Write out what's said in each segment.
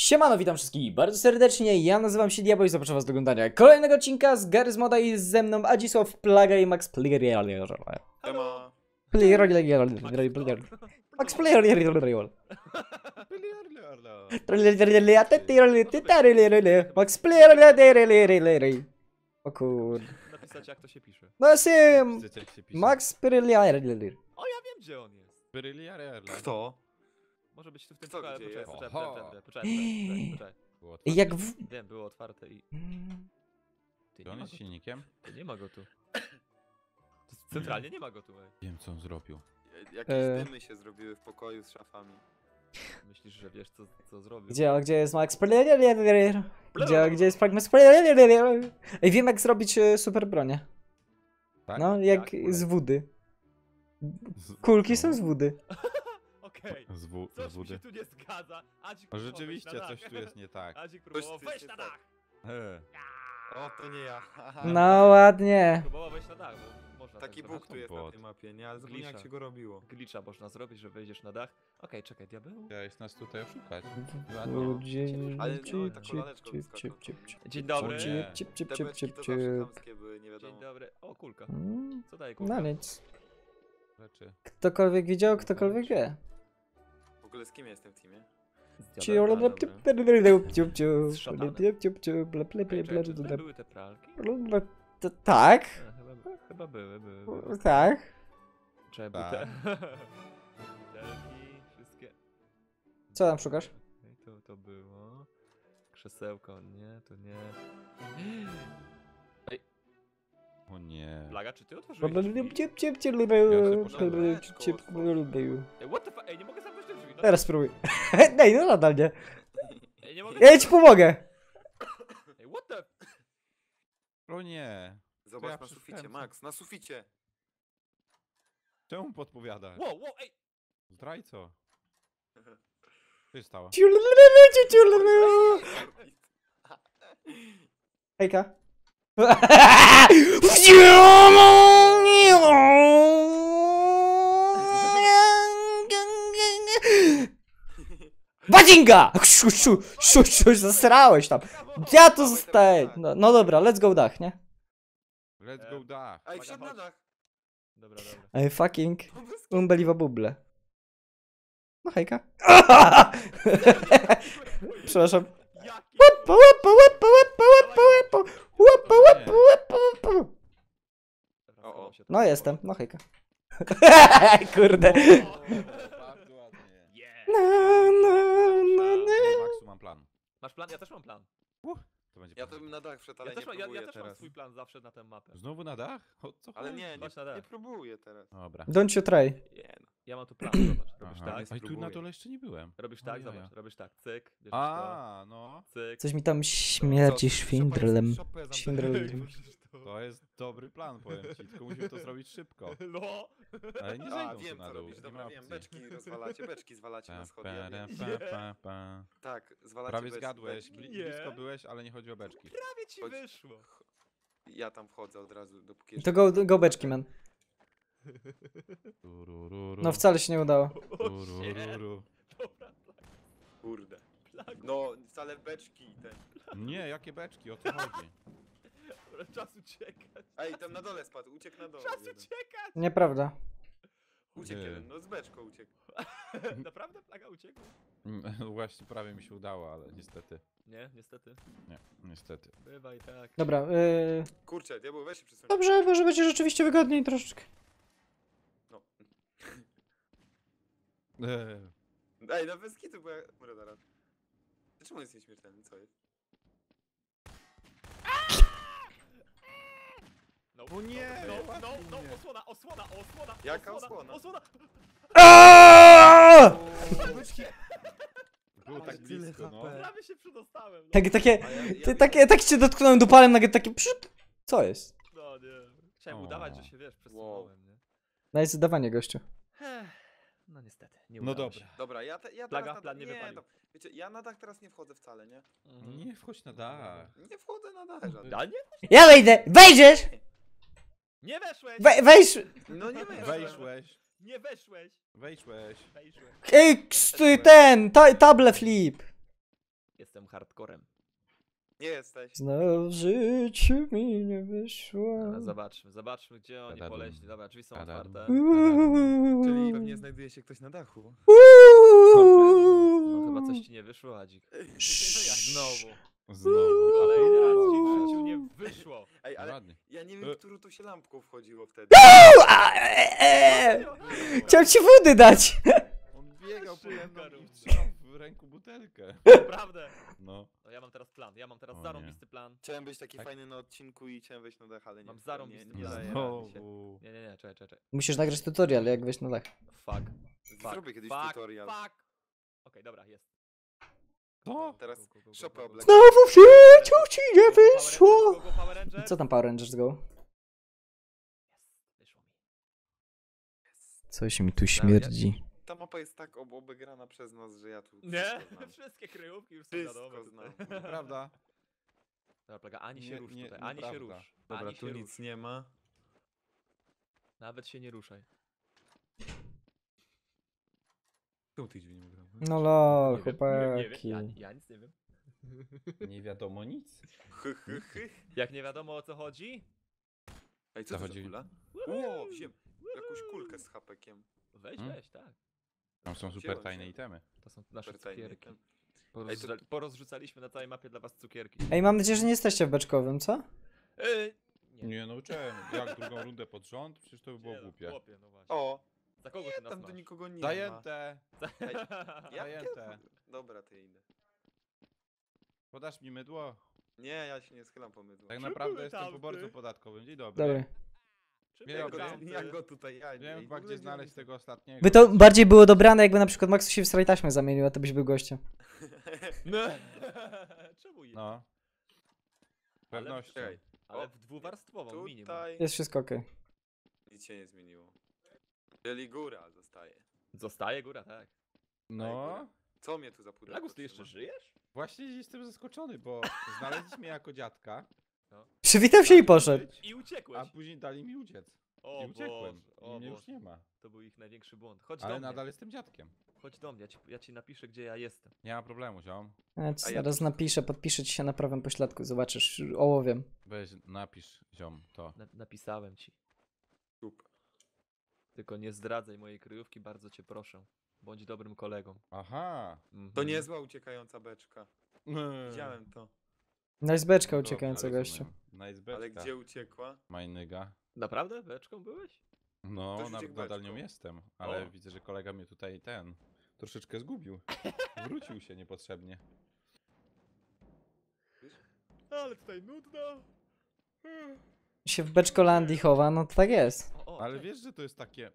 Siemano, witam wszystkich bardzo serdecznie, ja nazywam się Diabeł i zapraszam was do oglądania kolejnego odcinka z Gary z Moda i jest ze mną Adzisław Plaga i Max Player. Max Player. Max Player. O kur... Napisać jak to się pisze. No sim. Max Player. O, ja wiem gdzie on jest. Kto? Może być tu w tym Kto pokoju, ale gdzie poczekaj, jest? poczekaj, Oho. poczekaj, poczekaj, poczekaj, poczekaj. Było I jak w... Wiem, było otwarte i... Ty, Czy nie on ma jest go, silnikiem? tu, nie ma go tu. To jest- Centralnie nie ma go tu, ej. Wiem co on zrobił. Jakieś E. dymy się zrobiły w pokoju z szafami. Myślisz, że wiesz co, co zrobił? Gdzie, gdzie jest Max? Gdzie, gdzie jest Max? Ej, wiem jak zrobić e, super bronię. Tak? No, jak Jak? z wody. Z- Kulki no, są z wody. Okej. Z, w... Coś z mi się wody. tu nie zgadza. Adzik O, próbował rzeczywiście wejść na coś dach. tu jest nie tak. Adzik Coś próbował tu wejść jest na nie dach. E. O, to nie ja. No ładnie. Próbował wejść na dach, bo można Taki tak Bóg tu zrobić. jest na Bot. tej mapie, nie? Ale zapomniałem jak Glisza. się go robiło. Glitcha można zrobić, że wejdziesz na dach. Okej, czekaj, diabeł? Chciałeś nas tutaj oszukać. Ale Cip, no. Dzień dobry. O Cip, nie. cip, cip, Te cip, beczki cip, to zawsze cip. chamskie były, nie Dzień wiadomo. dobry. O, kulka. Mm, Co daje kulka? No nic. Rzeczy. Ktokolwiek widział, ktokolwiek wie. W ogóle z kim ja jestem w teamie? Czy były te pralki? Tak, E, Chyba, chyba były, były. były. tak. Tak. Butelki, wszystkie. Co tam szukasz? Okej, to, to było. Krzesełko, nie, to nie. O nie. Plaga, czy ty otworzyłeś drzwi? Ej, what the fuck? Ej, nie mogę. No, Teraz spróbuj. Ej, no nadal nie. Ej, nie mogę Ja ci pomogę. Ej, what the... O nie. Zobacz ja na suficie, Max, na suficie! Czemu podpowiadasz? Wow, wow, ej! Zdrajco. Co się stało? Hejka. Badzinga! Szu, szu, szu, szu, zasrałeś tam. Ja tu zostaję. No, no dobra, let's go dach, nie? Let's go dach. Ej, wsiadł na dach! Dobra, dobra. I fucking unbelievable. No hejka. Przepraszam. Łapa, łapa, łapa, łapa, łapa, łapa. Łapa, łapa, łapa, łapa. No jestem, no hejka. Kurde. Na, na, na, na. Maxu mam plan. Masz plan? Ja też mam plan. To będzie Ja to plan. bym na dach wszedł, ale Ja nie też, mam, ja, próbuję ja też mam teraz. swój plan zawsze na tę mapę. Znowu na dach? O co Ale chodzi? nie, nie, Chodź na dach. nie próbuję teraz. Dobra. Don't you try. Nie no. Ja mam tu plan, zobacz. Robisz Aha. tak, Ej, tu na spróbuję. dole jeszcze nie byłem. robisz tak, zobacz. Robisz tak, cyk, bierzesz A, no. to, cyk. Coś mi tam śmierdzi zamknąć? Szwindrelem. To jest dobry plan, powiem ci. Tylko musimy to zrobić szybko. No! Ale nie A, zejdą tu wiem na co dół. robisz, nie dobra ma wiem, opcji. beczki rozwalacie, beczki zwalacie na Pa, schody, ja pa, wiem. pa, pa, pa. Tak, zwalacie Prawie zgadłeś. Bli- Nie. Blisko byłeś, ale nie chodzi o beczki. Prawie ci Chodź. wyszło. Ja tam wchodzę od razu, dopóki To jeszcze- go, go beczki, man. No wcale się nie udało. Turururu. Dobra, Kurde. No, wcale beczki ten. Nie, jakie beczki, o co chodzi? Dobra, czas uciekać. Ej, tam na dole spadł, uciekł na dole. Czas jeden. uciekać! Nieprawda. Uciekł Nie. jeden, no z beczką uciekł. Naprawdę plaga uciekł? Mm, Właśnie prawie mi się udało, ale niestety. Nie, niestety. Nie, niestety. Bywa i tak. Dobra, yy... Kurczę, diabeł, weź się przesuń. Dobrze, może będzie rzeczywiście wygodniej troszeczkę. Eee, Ej, no bez kitu, bo ja umrę zaraz. Czemu jest nieśmiertelny, co jest? No, O nie, No, no, no, mnie. osłona, osłona, osłona! Jaka osłona? osłona? Osłona! Aaaa! Było tak blisko, no. Prawie się przedostałem. No, Tak, takie, A ja, ja ty, wiem. takie, tak cię dotknąłem dupalem, nagle takie przyt. Co jest? no nie. Chciałem O. udawać, że się wiesz, przesunąłem, nie? No jest zdawanie, gościu. Ech, No niestety, nie No udało dobra. się. Dobra, ja, te, ja Plaga? teraz Plan nie wypalił. no, wiecie, ja na dach teraz nie wchodzę wcale, nie? Mhm. Nie wchodź na dach. Nie wchodzę na dach żadnym. Ja nie? Ja wejdę! Wejdziesz! Nie weszłeś! We, wejść! No nie wejdę. Wejszłeś, Nie weszłeś! wejszłeś. Wejszłeś. Ten, ta, table flip! jestem hardcorem. Nie jesteś. Znów w życiu mi nie wyszło. Ale zobaczmy, zobaczmy gdzie oni Tadadum. poleśli. Dobra, drzwi są Tadadum. otwarte. Uuu. Czyli pewnie znajduje się ktoś na dachu. No chyba coś ci nie wyszło, Adzik. No znowu. Znowu. Kolejny raz ci w życiu nie wyszło. Ej, ale Ładnie. ja nie E. wiem, którą to się lampką wchodziło wtedy. A, e, e. Chciałem ci wody dać. Biegał po i trzymał w ręku butelkę. Naprawdę. No. No ja mam teraz plan, ja mam teraz O zarąbisty plan. Chciałem być taki Tak? fajny na odcinku i chciałem wejść na dach, ale nie. Mam nie, zarąbisty nie, nie plan. Znowu. Nie, nie, nie, czekaj, czekaj. Musisz nagrać tutorial, jak wejść na dach. Fuck. Fuck. Zrobię kiedyś fuck, tutorial. Fuck. Okej, dobra, jest. Co? Teraz oblekam. Znowu w życiu ci nie wyszło. Co tam Power Rangers go? Wyszło mi. Coś mi tu śmierdzi. Ta mapa jest tak ob obegrana przez nas, że ja tu Nie, wszystko znam. wszystkie kryjówki już są Wszystko wiadome. znam. Prawda? Dobra, plaga, ani się Nie- rusz nie- tutaj, ani się nieprawda. rusz. Dobra, ani tu się nic rusz. nie ma. Nawet się nie ruszaj. Tu tych drzwi nie mogę. No lol, Nie wiem, nie, nie wiem, chłopaki. ja, ja nic nie wiem. Nie wiadomo nic. Hy, hy, hy. Jak nie wiadomo o co chodzi, Ej, co to za Zachodzi- kula? O, wziąłem jakąś kulkę z hapekiem. weź, Hmm? weź, tak. Tam są super Wziąłem tajne się. itemy. To są nasze Super tajny cukierki. item. Porozrzuca porozrzucaliśmy na całej mapie dla was cukierki. Ej, mam nadzieję, że nie jesteście w beczkowym, co? Yy, nie. Nie no, czemu? Jak drugą rundę pod rząd? Przecież to by było Nie no, głupie. Chłopie, no właśnie. O, Za kogo ty nie, nas tam masz? nikogo nie Zajęte! ma. Ja Zajęte. Dobra, ty idę. Podasz mi mydło? Nie, ja się nie schylam po mydło. Tak naprawdę były jestem tamty? poborcą podatkowym. Dzień dobry. Dobra. Nie, dobra, go, jak go tutaj, ja Wiem ej, chyba w ogóle gdzie znaleźć tego ostatniego. By to bardziej było dobrane, jakby na przykład Maxu się w strajtaśmę zamienił, a to byś był gościem. No. Czemu je? No. Z Pewnością. Czekaj, Ale w dwuwarstwową minimum. Tutaj Jest wszystko okej. nic się nie zmieniło. Czyli góra zostaje. Zostaje góra, tak. No. Co mnie tu za pudełko Lagus, ty jeszcze trzyma? żyjesz? Właśnie jestem zaskoczony, bo znaleźliśmy mnie jako dziadka, Przywitał się i poszedł. I uciekłeś. a później dali mi uciec. O I uciekłem. Boże, o I mnie już Boże. nie ma. To był ich największy błąd. Chodź Ale do mnie. nadal jestem dziadkiem. Chodź do mnie, ja ci, ja ci napiszę gdzie ja jestem. Nie ma problemu, ziom. Ja A ja zaraz napiszę, podpiszę ci się na prawym pośladku, zobaczysz, ołowiem. Weź, napisz, ziom, to. Na, napisałem ci. Super. Tylko nie zdradzaj mojej kryjówki, bardzo cię proszę. Bądź dobrym kolegą. Aha. Mhm. To niezła uciekająca beczka. Widziałem to. No jest beczka Dobrze, uciekająca gościu. rozumiem. Ale gdzie uciekła? Majnyga. Naprawdę? Beczką byłeś? No, Ktoś uciekł nadal nią jestem, ale O. widzę, że kolega mnie tutaj ten troszeczkę zgubił. Wrócił się niepotrzebnie. Ale tutaj nudno. Się w beczkolandii chowa, no to tak jest. O, o, Ale cześć. wiesz, że to jest takie.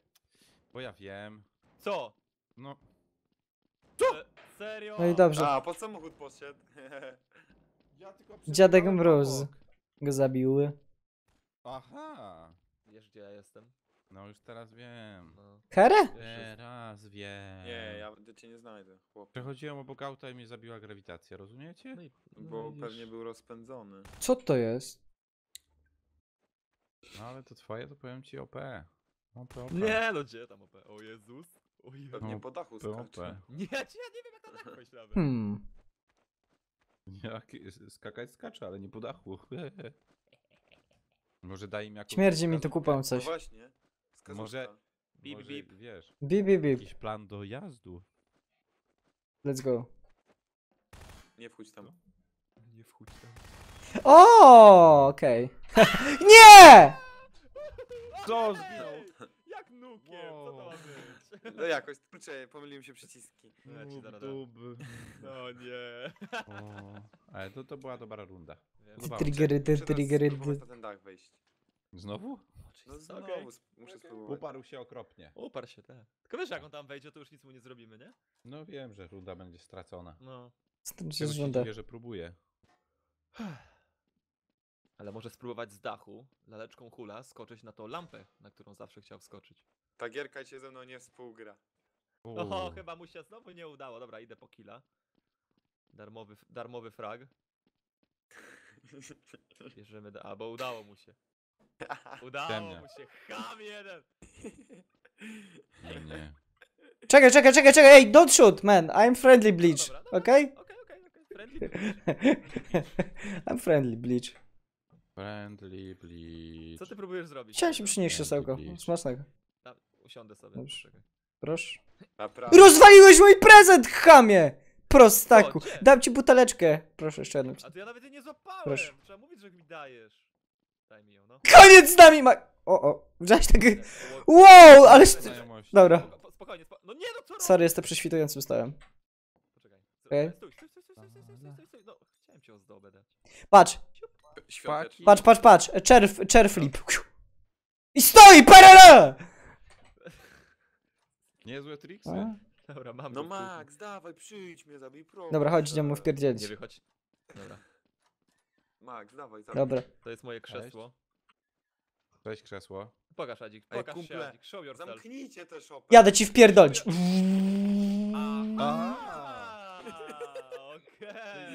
Bo ja wiem. Co? No, E, serio? No i dobrze, A, pod samochód poszedł. ja tylko Dziadek mróz. go zabiły. Aha. Wiesz gdzie ja jestem? No już teraz wiem. No. Teraz wiem. Nie, ja ja cię nie znajdę, chłop. Przechodziłem obok auta i mnie zabiła grawitacja, rozumiecie? No i, Bo no pewnie widzisz. był rozpędzony. Co to jest? No ale to twoje, to powiem ci OP. OP, OP. Nie no gdzie tam OP? O Jezus. O Jezus. Pewnie No, po dachu OP. skacze. Nie, ja nie wiem jak to tak myślałem. Hmm. Jak skakać skacze, ale nie po dachu. Może daj im jakąś Śmierdzi mi tu wskazówkę. kupą No coś. właśnie. Wskazówka. Może- Bip, Może, bip. Wiesz, Bip, bip, bip. jakiś plan dojazdu. Let's go. Nie wchódź tam. Nie wchódź tam. O, okej. Nie! Co zginął? Jak nukiem, co to ma być? No jakoś, kurczę, pomyliłem się przyciski. Ja ci zaraz Dub, dam. dub. No nie. O, Ale to, to była dobra runda. Wiem. Się. Triggery, ty, Muszę teraz triggery, spróbować na ten dach wejść. Znowu? No znowu Okej. sp- muszę spróbować. Uparł się okropnie. Uparł się, tak. Tylko wiesz jak on tam wejdzie, to już nic mu nie zrobimy, nie? No wiem, że runda będzie stracona. No. Czemu się żąda. dziwię, że próbuję. Ale może spróbować z dachu, laleczką hula, skoczyć na tą lampę, na którą zawsze chciał wskoczyć. Ta gierka się ze mną nie współgra. Oho, chyba mu się znowu nie udało. Dobra, idę po killa. Darmowy, f- darmowy frag. Bierzemy, da- albo udało mu się. Udało mu się. Ham jeden! Nie, nie. Czekaj, czekaj, czekaj, czekaj, ej, don't shoot, man, I'm friendly bleach, No dobra, dobra. okej? Okej, okej, okej. Friendly I'm friendly, bleach. Friendly, bleach. Co ty próbujesz zrobić? Chciałem się przynieść Friendly krzesełko. bleach. Smacznego usiądę sobie. Proszę. Rozwaliłeś mój prezent, chamie! Prostaku. O. Dam ci buteleczkę. Proszę jeszcze jedną. A ja nawet jej nie złapałem. Proszę. Trzeba mówić, że mi dajesz. Daj mi ją, no. Koniec z nami, ma... O, o. Wziąłeś tak... Wow, ale... Dobra. Spokojnie. No nie, no co? Sorry, jestem prześwitującym stałem. Poczekaj. Stój, stój, stój, stój, no, chciałem cię o zdobę dać. Patrz. Patrz, patrz, patrz. Czerw, czerflip. No. I stoi, parala! Niezłe triksy. A? Dobra, mam No Max, dawaj, przyjdź mnie, zabij pro. Dobra, chodź, idziemy mu wpierdzielić. Nie wychodź. Dobra. Max, dawaj, zabij. Dobra. To jest moje krzesło. Cześć krzesło. Pokaż Adzik, Ej, pokaż się kumple, Adzik, show yourself. Zamknijcie te shopy. Jadę ci wpierdolić. Aha,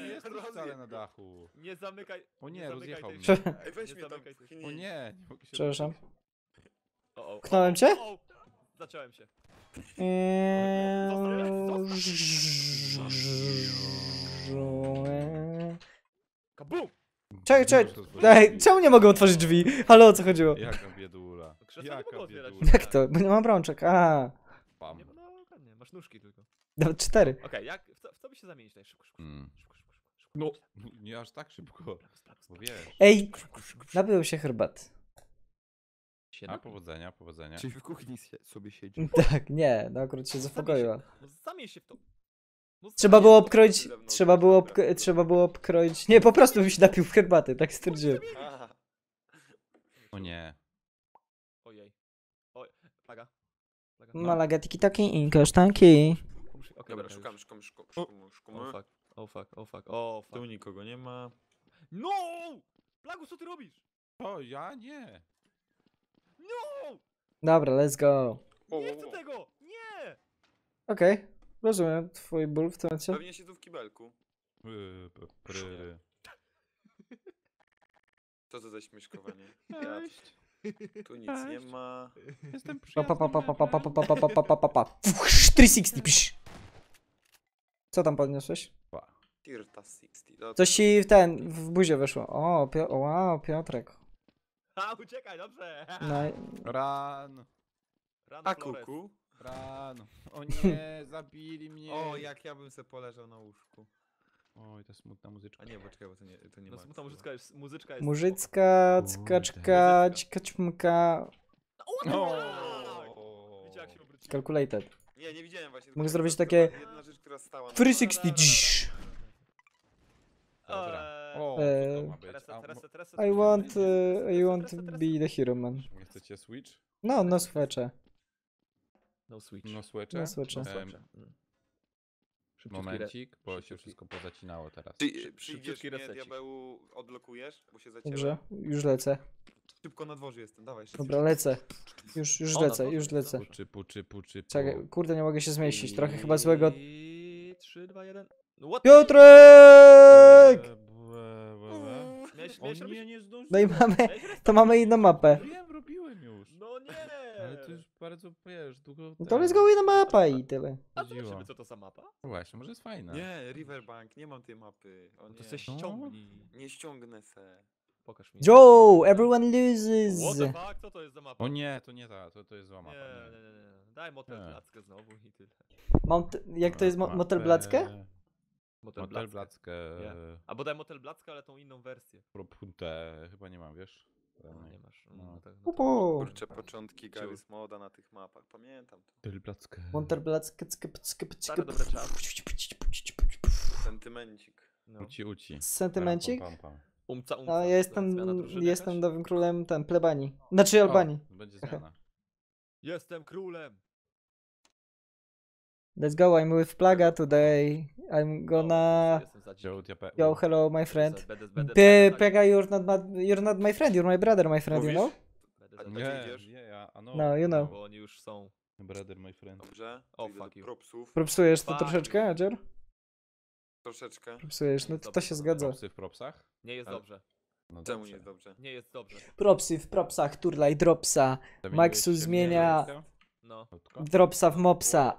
Nie wcale na dachu. Nie zamykaj. O nie, zamykaj rozjechał tej mnie. Ej, weź Nie mnie tam zamykaj tej- pchnij. O nie, nie mogę się Przepraszam. O, o, o, Pchnąłem o, cię? o, o. Zacząłem się. Kabum! Czekaj, czekaj. To Ej, czemu nie mogę otworzyć drzwi? Halo, o co chodziło? Jaka biedula. No krzesło nie Jaka mogło otwierać. biedula. Jak to? Bo nie mam rączek. A, Pam. Nie, no ładnie, masz nóżki tylko. nawet cztery. Okej, jak, w co, w co by się zamienić tutaj? Szybko, szybko, Mm. szybko, szybko, szybko, szybko. No, nie aż tak szybko. Bo wiesz. Ej, nabyłem się herbat. Się A na- powodzenia, powodzenia. Czyli w kuchni sie- sobie siedzi. Tak, nie, no akurat się zaspokoiła. No zamień się w to. No Trzeba zamień było się w to. obkroić, trzeba było, obk- trzeba było obkroić... Nie, po prostu bym się napił w herbaty, tak stwierdziłem. Aha. O nie. Ojej. Oj, plaga. Plaga. Malaga tiki taki i kasztanki. Muszę- okej, Dobra, już. szukamy, szukamy, szukamy, O. szukamy, Oh szukamy. fuck, oh fuck, oh fuck, oh Tu fuck. nikogo nie ma. No! Plagu, co ty robisz? O, ja nie. No! Dobra, let's go. Nie chcę tego! Nie! Okej, rozumiem twój ból w tym momencie. Pewnie się tu w kibelku. Pry, p- pry. Co to za śmieszkowanie? Cześć. Tu nic nie ma. Jestem Pa pa pa pa pa pa pa pa pa pa pa pa pa pa. Fuch, 360, psz. Co tam podniosłeś? Tirta 60. No, Coś ci w ten, w buzie weszło. O, Pio o, wow, Piotrek. A, uciekaj, dobrze! No, Ran, Run, A Flores. kuku? ran. O nie, zabili mnie. O, jak ja bym se poleżał na łóżku. Oj, to smutna muzyczka. A nie, bo czekaj, bo to nie, to nie No ma. smutna muzyczka jest, muzyczka jest... Murzycka, ckaczka, ćkaczmka, O, Widzicie jak się obróciło? calculated. Nie, nie widziałem właśnie. Mogę zrobić takie- Jedna rzecz, która stała na 360, Dobra, dobra, dziś. Dobra. Eee, O, Eee, to ma być? Reset, A, reset, reset, I want, uh, I want to be the hero man. nie chcecie switch? No, no swecze. No switch. No swecze? No swecze. No Em. Mm. Szybciutki re- Momencik, bo się szybciutki. wszystko pozacinało teraz. Ty Szyb- przyjdziesz szybciutki mnie, resecik. diabeł, odblokujesz, bo się zacięło. Dobrze, już lecę. Szybko na dworze jestem, dawaj. szybko. Dobra, lecę. Już, już O, na lecę, już lecę. dworze. Puczy, puczy, puczy, pu. Czekaj, kurde, nie mogę się zmieścić. Trochę chyba złego. I 3, 2, 1. No what? Piotrek! Błe. Miałeś, O miałeś nie, robić... nie zdążyłem. No i mamy, miałeś to mamy inną mapę. Wiem, robiłem już. No nie! Ale to już bardzo, wiesz, długo No to let's go inna mapa i tyle. A zobaczymy co to za mapa? No Właśnie, może jest fajna. Nie, Riverbank, nie mam tej mapy. O No to se ściągnij. Nie ściągnę se. Pokaż mi. Joe, everyone What loses. the fuck? Co to jest za mapa? O nie, to nie ta, to, to jest zła Nie, mapa. nie, nie, nie. Daj motel Nie. plackę znowu i tyle. Mam t- jak to jest mo- motel blackę? Motel Motel blackę. Nie. Albo daj motel blackę, ale tą inną wersję. Propute, chyba nie mam, wiesz? No, nie masz. No. No, tak, no, Pupu. Kurczę, początki Garry's Moda na tych mapach, pamiętam to. Motel blackę. Motel blackę, ckę, ckę, ckę, Stare dobre czasy. Sentymencik. no. Uci, uci. Sentymencik? Pam, pam, pam. Umca, umca. No, ja jestem, jestem nowym królem, ten, plebanii. Znaczy Albanii. O, będzie zmiana. Jestem królem. Let's go, I'm with Plaga today. I'm gonna... O, jestem za dziki. Joe diabeł. Yo, hello, my friend. Będę, będę, Ty, Plaga, you're not, my, you're not my friend, you're my brother, my friend, you Mówisz? know? będę za- Nie, idziesz? nie, ja, a no. No, you know. Bo oni już są. Brother, my friend. Dobrze? O, Idę fuck you. propsów. Propsujesz to Fuck troszeczkę, you. Troszeczkę. Propsujesz, no to, to Dobrze, się zgadza. Propsy w propsach? Nie jest Ale- dobrze. No Czemu dobrze. nie jest dobrze? Nie jest dobrze. Propsy w propsach, turlaj dropsa, Zamieniłeś Maxu się w zmienia- niego? No. Dropsa w mopsa.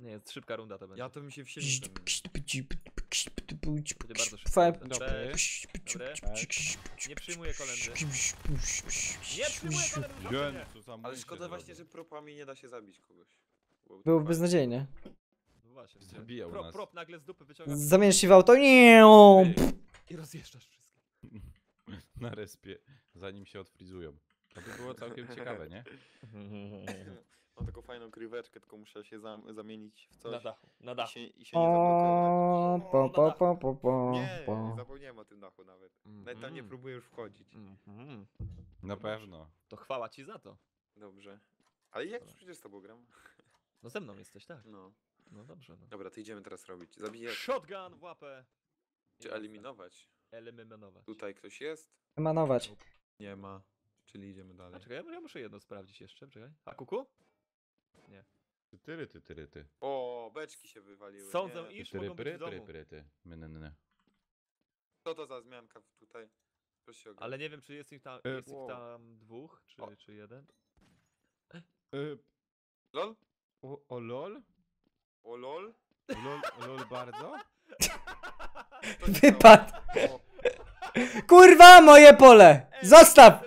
Nie jest szybka runda to będzie. Ja to bym się w siebie zamienił. Będzie bardzo szybko. Dobry. Dobry. Nie przyjmuję kolendy. Nie przyjmuję kolendy. Ale szkoda właśnie, że propami nie da się zabić kogoś. Byłoby beznadziejnie. No właśnie. Zabijał Prop, nas. prop nagle z dupy wyciąga Zamienisz się w auto. Nie. i rozjeżdżasz wszystkich. Na respie, zanim się odfrizują. To by było całkiem ciekawe, nie? Mam taką fajną kryweczkę, tylko muszę się zam zamienić w coś. Na dachu, na I dachu. się, i się nie zablokować. O, po, po, po, po, po, Nie, po. zapomniałem o tym dachu nawet. Nawet tam nie Mhm. próbuję już wchodzić. Mhm. Na pewno. To chwała ci za to. Dobrze. Ale jak już przecież z tobą gram? No ze mną jesteś, tak? No. No dobrze, no. Dobra, to idziemy teraz robić. Zabijać Shotgun w łapę. czy eliminować? Eliminować. Tutaj ktoś jest? Emanować. Nie ma. Czyli idziemy A dalej. czekaj, ja- ja muszę jedno sprawdzić jeszcze, czekaj. A kuku? Ty, tyry, ty, tyry, ty. O, beczki się wywaliły. Sądzę, nie? iż Tyry, mogą być w domu. pyry, ty. My, ny, ny, ny. Co to za zmianka tutaj? Proszę. Ale nie wiem, czy jest ich tam, E, jest ich wow. tam dwóch, czy, O. czy jeden. Y, LOL? o, o lol? O LOL? Lol, lol bardzo? Co się Wypad. stało? O, Kurwa, moje pole! Ej, Zostaw!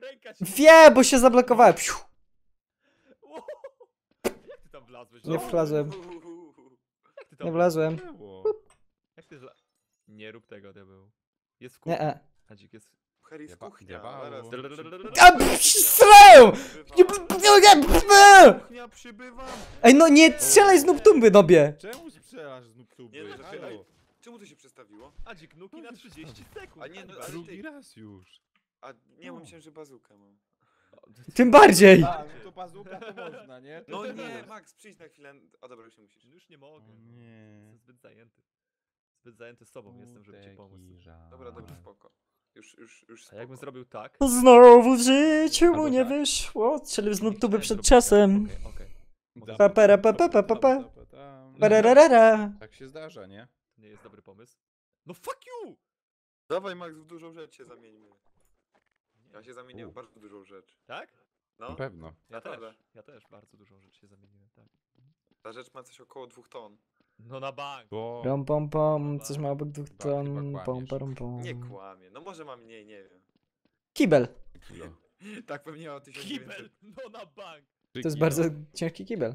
Ręka ci. Wie, bo się zablokowałem. Psiu. Jak ty tam wlazłeś? Nie wlazłem. Jak ty tam Nie wlazłem. Było. Jak ty wla... Nie rób tego, diabeł. Jest w Nie, kuchni. e. Hadzik jest... Harry z Diaba- kuchnia. Zaraz. A, psz, Strzelają! Nie, p- nie, nie. Kuchnia przybywam! Ej, no nie strzelaj z nubtumby, nobie! Czemu strzelasz z nóg Nie, no, Halo. czekaj. Czemu to się przestawiło? Hadzik, nuki na 30 sekund. A nie, no, ale Drugi raz już. A nie, No. mam myślałem, że bazukę mam. Tym bardziej! A, no to bazuka to można, nie? To No to nie, jest. Max, przyjdź na chwilę. A dobra, już nie musisz. No Już nie mogę. O no. nie. Jestem zbyt zajęty. Zbyt zajęty sobą jestem, żeby ci pomóc. Dobra, dobra, spoko. Już, już, już A spoko. jakbym zrobił tak... Znowu w życiu mu Albo nie tak. wyszło. Strzelił z Nie nubtuby chciałem przed zrobić czasem. Tak. Okej, okej. Mogę Zap- Pa, para, pa, pa, pa, pa, pa. zap- zap- tam. Pararara. Tak się zdarza, nie? To nie jest dobry pomysł. No fuck you! Dawaj, Max, w dużą rzecz się zamieńmy. Ja się zamieniłem U. bardzo dużą rzecz. Tak? No, Na pewno. Ja też. Naprawdę. Ja też bardzo dużą rzecz się zamieniłem, tak. ta rzecz ma coś około dwóch ton. No na bank. Bo... Pom, pom, pom, coś ma obok dwóch Chyba- ton. chyba Pom, kłamiesz. pom, pom. Nie kłamie. No może ma mniej, nie wiem. Kibel. Kilo. Tak pewnie o 1900. Kibel! No na bank! Trzy To jest kilo. bardzo ciężki kibel.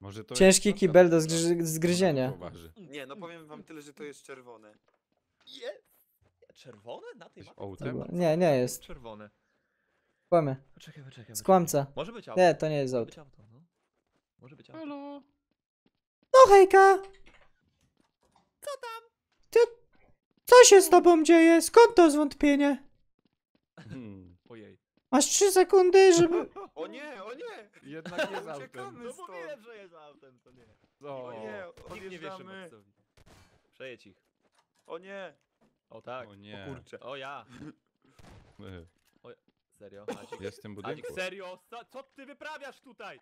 Może to ciężki jest kibel do to zgryzienia. poważy. Nie, no powiem wam tyle, że to jest czerwone. Czerwone? Na tej mapie? ołtem? Nie, nie jest. Czerwone. Kłamie. Poczekaj, poczekaj. Skłamca. Może być auto. Nie, to nie jest Może auto. być auto, no. Może być auto. Halo? No hejka! Co tam? Ty... Co się z tobą dzieje? Skąd to zwątpienie? Hmm. Ojej. Masz trzy sekundy, żeby... O nie, o nie! Jednak nie z autem. Uciekamy No stąd. mówiłem, że jest autem, to nie. O, O nie, Nikt nie wierzy odjeżdżamy. Maxowi. Przejedź ich. O nie! O tak. o nie. O kurczę. O ja. Ech, Serio, Adzik. Jest w tym Adzik, budynku. serio? Co, co ty wyprawiasz tutaj?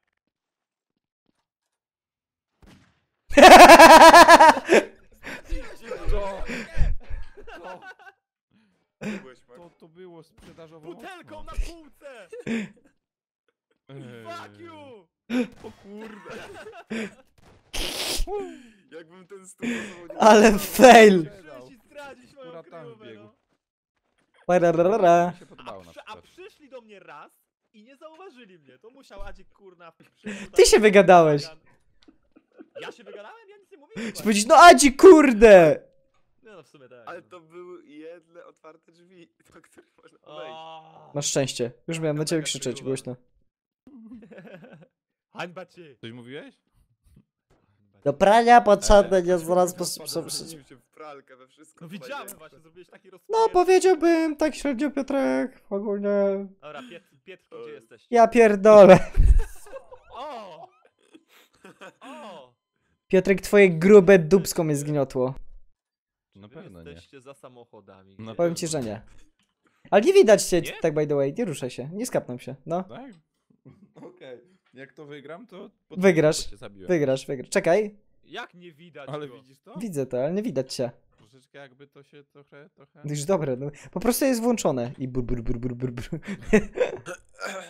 Byłeś, Max? To, to było sprzedażowo Butelką na półce! Fuck you! O kurde. Jakbym ten stół Ale fail! Zdradzić moją Akurat tam kryjówkę, wbiegł. no. Pararara. Mi się A, podobało na przy, a przykład. przyszli do mnie raz i nie zauważyli mnie. To musiał Adzik kurna przyjść Ty się wygadałeś. Ja się wygadałem? Ja nic nie mówiłem. Chcę powiedzieć, no Adzi, kurde! No, no w sumie tak. Ale no. to były jedne otwarte drzwi, do których można wejść. O, Masz szczęście. Już miałem na ciebie krzyczeć głośno. Hańba ci! Coś mówiłeś? Do prania potrzebne nie zaraz po... Zamienił się w we wszystko. No widziałem właśnie, zrobiłeś taki. No powiedziałbym tak średnio Piotrek, ogólnie. Dobra, Pietr gdzie jesteś? Ja pierdolę. O! O! Piotrek, twoje grube dubsko mnie zgniotło. Na pewno nie. jesteście za samochodami. Na Gdzie- Powiem ci, że nie. Ale nie widać cię, Nie? tak by the way, nie ruszaj się, nie skapnę się, no. Tak? Okej. Jak to wygram, to... Wygrasz. Wygrasz, wygrasz. Czekaj, Jak nie widać Ale go? widzisz to? widzę to, ale nie widać cię. Troszeczkę jakby to się trochę, trochę... Już dobre, no. po prostu jest włączone. I bur, bur, bur, bur, bur, bur.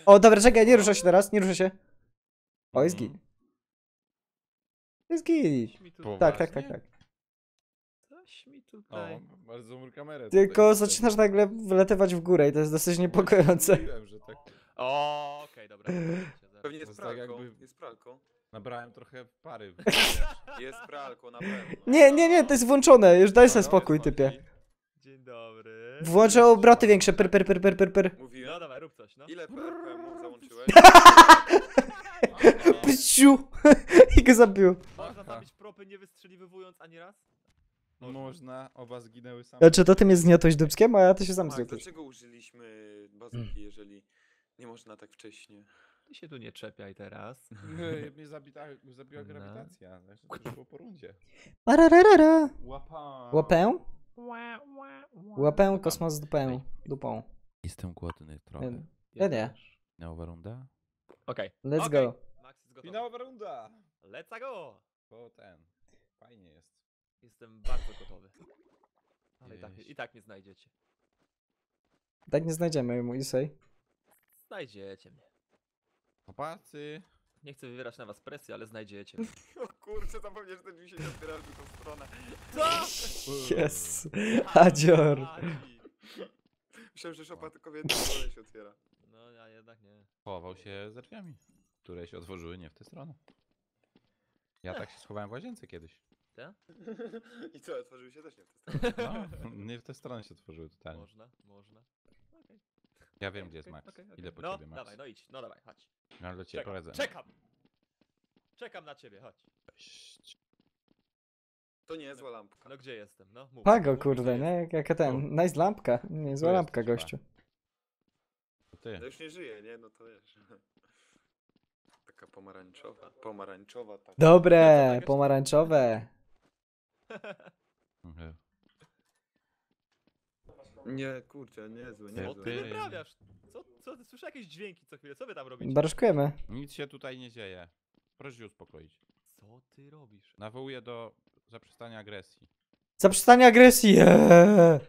O, dobra, czekaj, nie ruszaj się teraz, nie ruszaj się. O, jest git. Mhm. Jest git. Mi tu- Tak, tak, tak, tak. Coś mi O, tutaj... bardzo złą kamerę. Tylko tutaj. zaczynasz nagle wylatywać w górę i to jest dosyć niepokojące. Mówiłem, że tak. O, okej, dobra. Pewnie jest jest tak pralką. jakby- Jest pralką. Nabrałem trochę pary. Jest pralką, na pewno. Nie, nie, nie, to jest włączone, już daj sobie No, spokój, typie. Dzień dobry. Włączę obroty większe, pyr, pyr, pyr, pyr, pyr. No Mówiłem. dawaj, rób coś, no. Ile PPM załączyłeś? Psiu! I go zabił. Można zabić propy nie wystrzeliwując ani raz? Można, oba zginęły same. Znaczy, to ty mnie zgniotłeś dubskiem, a ja to się sam Tak, zgniotłeś. dlaczego użyliśmy bazuki, jeżeli nie można tak wcześnie? Ty się tu nie czepiaj teraz. Nie, Mnie zabita, zabiła No. grawitacja. Znaczy, to już było po rundzie. Pararara. Łapa. Łapę? Łapę kosmos dupę. Dupą. Jestem głodny trochę. Ja nie. Nowa runda? Okej. Let's okej. go. Max jest gotowy. Finałowa runda! Let's go! To ten. Fajnie jest. Jestem bardzo gotowy. Ale i tak, i tak mnie znajdziecie. Tak nie znajdziemy, mój sej. Znajdziecie mnie. Chłopacy. Nie chcę wywierać na was presji, ale znajdziecie. O kurczę, zapomniałem, że ten drzwi się nie w tą stronę. Co? Yes. Adzior. Myślałem, że szopa tylko w jedną stronę się otwiera. No ja jednak nie. Chował się za drzwiami, które się otworzyły nie w tę stronę. Ja tak się schowałem w łazience kiedyś. I co, otworzyły się też nie w tę stronę. No, nie w tę stronę się otworzyły totalnie. Można, można. Ja wiem, gdzie jest Max. okej, okej. Idę po no, ciebie, Max. dawaj, no idź, no dawaj, chodź. Ale do ciebie Czekam, poradzę. czekam. Czekam na ciebie, chodź. Cześć. To nie jest zła lampka. No gdzie jestem, no mów. Pago, mów, kurde, gdzie nie? jestem. Jak, jaka ten. Nice lampka. Niezła Tu lampka, gościu. To ty. Ja już nie żyję, nie? No to wiesz. Taka pomarańczowa. Pomarańczowa taka. Dobre, jakaś- pomarańczowe. Mhm. Nie, kurczę, niezły, Co niezły. ty Ty. wyprawiasz? Co, co, ty słyszę jakieś dźwięki co chwilę, co wy tam robicie? Barszkujemy. Nic się tutaj nie dzieje. Proszę się uspokoić. Co ty robisz? Nawołuję do zaprzestania agresji. Zaprzestanie agresji. Eee.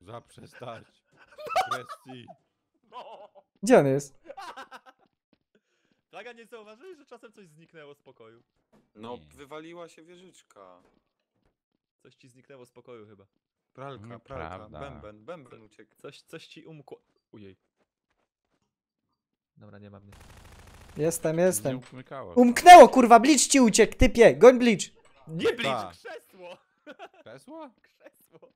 Zaprzestać agresji. No! Gdzie on jest? Plaga nie zauważyłeś, że czasem coś zniknęło z pokoju? No, Nie. wywaliła się wieżyczka. Coś ci zniknęło z pokoju chyba. Pralka, No, pralka, prawda. bęben, bęben uciekł. Coś, coś ci umkło... Ujej. Dobra, nie mam mnie. Jestem, Nie jestem. umykało. Umknęło, kurwa, Bleach ci uciekł, typie. Goń Bleach. Nie blicz, Tak. krzesło! Krzesło? Krzesło!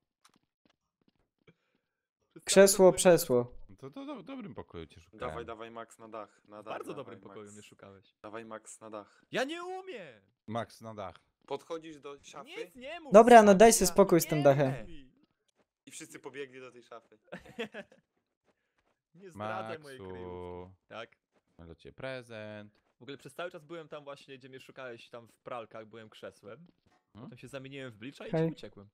Krzesło, przesło. To, to do, w dobrym pokoju cię szukałem. Dawaj, dawaj Max na dach. Na W dach bardzo dawaj, dobrym pokoju Max. mnie szukałeś. Dawaj Max na dach. Ja nie umiem! Max na dach. Podchodzisz do szafy Nic nie mów! Dobra, no daj sobie spokój z tym dachem. mów mi. I wszyscy pobiegli do tej szafy. Nie zdradzaj mojej kryjówki. Maxu. Tak. Mam dla ciebie prezent. W ogóle przez cały czas byłem tam właśnie, gdzie mnie szukałeś, tam w pralkach, byłem krzesłem. Hmm? Potem się zamieniłem w blicza i Hej. ci uciekłem.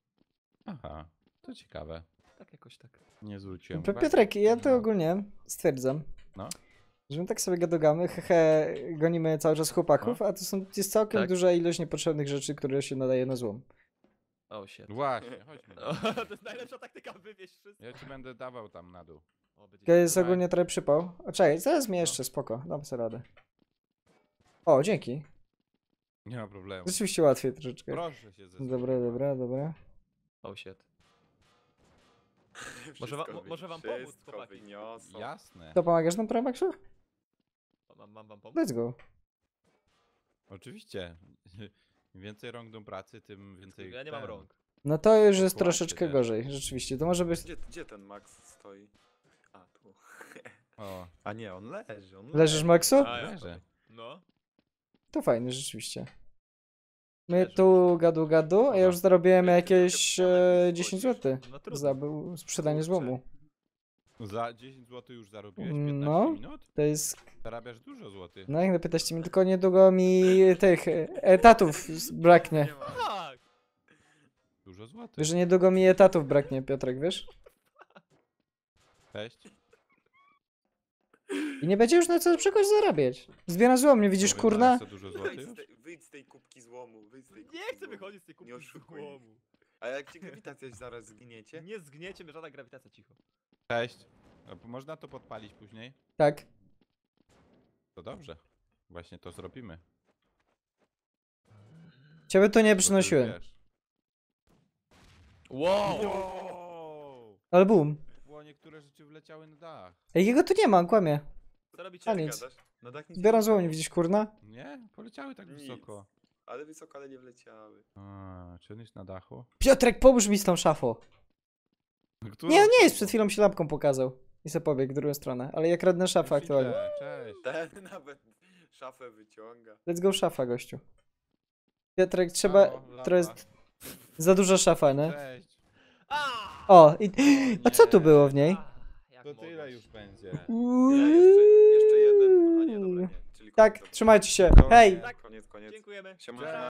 Aha, to ciekawe. Tak jakoś tak. Nie zwróciłem uwagi. Piotrek, ja to No. ogólnie stwierdzam. No. Że my tak sobie gadogamy, hehe, gonimy cały czas chłopaków, a to są, jest całkiem Tak. duża ilość niepotrzebnych rzeczy, które się nadaje na złom. O, shit. Właśnie, chodźmy. O, to jest najlepsza taktyka, wywieź wszystko. Ja ci będę dawał tam na dół. O, będzie To jest ogólnie trochę przypał. O, czekaj, zaraz mnie No. jeszcze, spoko, dam sobie radę. O, dzięki. Nie ma problemu. Rzeczywiście łatwiej troszeczkę. Proszę się ze Dobra, dobra, dobra. O, shit. Wszystko wa- mo- może wam pomóc, wszystko chłopaki? wyniosą. Jasne. To pomagasz nam, Pramaxu? Mam, mam wam pomóc? Let's go. Oczywiście. Im więcej rąk do pracy, tym więcej. Ja nie mam ten. rąk. No to już jest Dokładnie troszeczkę też. gorzej, rzeczywiście. To może być... Gdzie, gdzie ten Max stoi? A, tu. O, A nie, on leży, on Leżysz, Maxu? A, ja leży. No. To fajnie, rzeczywiście. My Leży. tu gadu gadu, a ja już zarobiłem jakieś e, mi 10 schodzisz. zł No trudno. za był- sprzedanie złomu. Za 10 zł już zarobiłeś 15 No. minut? To jest, Zarabiasz dużo złotych. no jak na 15 minut, tylko niedługo mi tych e, etatów braknie. Tak! Dużo złotych. Wiesz, że niedługo mi etatów braknie, Piotrek, wiesz? Cześć. I nie będzie już na co czegoś zarabiać. Zbieram złom, nie widzisz, Mówię, kurna? dużo Wyjdź złotych z, już? tej, wyjdź z tej kubki złomu, wyjdź z tej kubki Nie chcę złomu. wychodzić z tej Nie oszukuj. złomu. A jak ci grawitacja zaraz zgniecie? Nie zgniecie mnie żadna grawitacja, cicho. Cześć. A p- Można to podpalić później? Tak. To dobrze. Właśnie to zrobimy. Ciebie nie to już przynosiłem. wiesz. Wow! Ale boom. Było niektóre rzeczy wleciały na dach. Ej, jego tu nie ma, on kłamie. Co robicie? A nic. Gadasz? Zbieram nie nie widzisz kurna? Nie? Poleciały tak Nic. wysoko. Ale wysoko, ale nie wleciały. A, czy on jest na dachu? Piotrek, pomóż mi z tą szafą. Którą Nie, on nie jest, przed chwilą się lampką pokazał. I sobie pobiegł w drugą stronę, ale ja kradnę szafę Już aktualnie. Cześć. Ten nawet szafę wyciąga. Let's go szafa, gościu. Piotrek, trzeba... Halo, To jest za duża szafa, nie? Cześć. O, i... A co tu było w niej? Jak To tyle już będzie. Ja jeszcze, jeszcze jeden. A nie, dobra, nie. Czyli Tak, koniec, trzymajcie się. dobra. Hej! Koniec, koniec. Dziękujemy. Się można